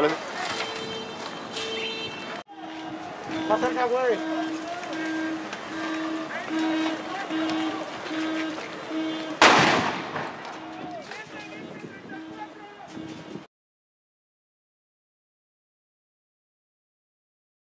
来了。把酸菜味儿